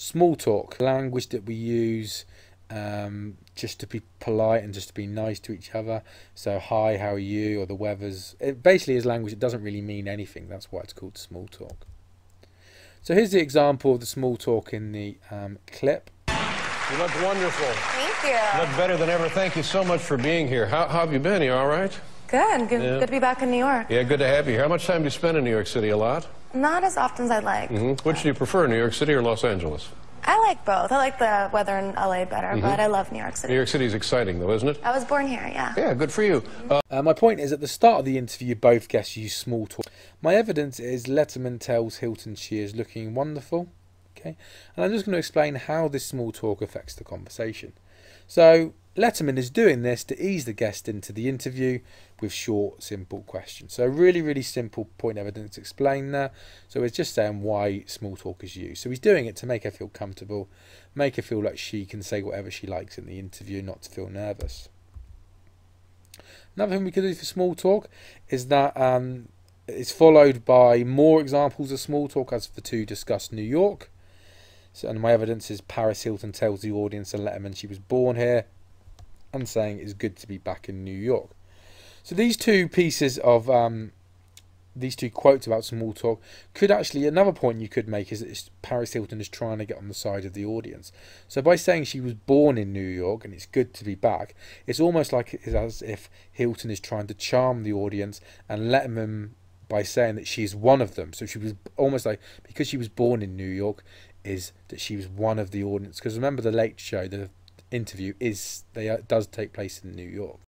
Small talk, language that we use um, just to be polite and just to be nice to each other. So, hi, how are you? Or the weather's. It basically is language. It doesn't really mean anything. That's why it's called small talk. So, here's the example of the small talk in the um, clip. You look wonderful. Thank you. You look better than ever. Thank you so much for being here. How, how have you been? You all right? Good. Good, Yeah. good to be back in New York. Yeah, good to have you here. How much time do you spend in New York City? A lot? Not as often as I'd like. hmm Which do you prefer, New York City or Los Angeles? I like both. I like the weather in LA better, but I love New York City. New York City is exciting, though, isn't it? I was born here, yeah. Yeah, good for you. Uh, Uh, my point is, at the start of the interview, both guests use small talk. My evidence is Letterman tells Hilton she is looking wonderful. Okay, and I'm just going to explain how this small talk affects the conversation. So Letterman is doing this to ease the guest into the interview with short, simple questions. So really, really simple point evidence explained there. So it's just saying why small talk is used. So he's doing it to make her feel comfortable, make her feel like she can say whatever she likes in the interview, not to feel nervous. Another thing we could do for small talk is that um, it's followed by more examples of small talk as the two discuss New York. So, and my evidence is Paris Hilton tells the audience and Letterman she was born here and saying it's good to be back in New York. So these two pieces of um, these two quotes about small talk could actually another point you could make is that Paris Hilton is trying to get on the side of the audience. So by saying she was born in New York and it's good to be back, it's almost like it's as if Hilton is trying to charm the audience and Letterman by saying that she's one of them. So she was almost like because she was born in New York, is that she was one of the audience. Because remember the Late Show, the interview is they uh, does take place in New York.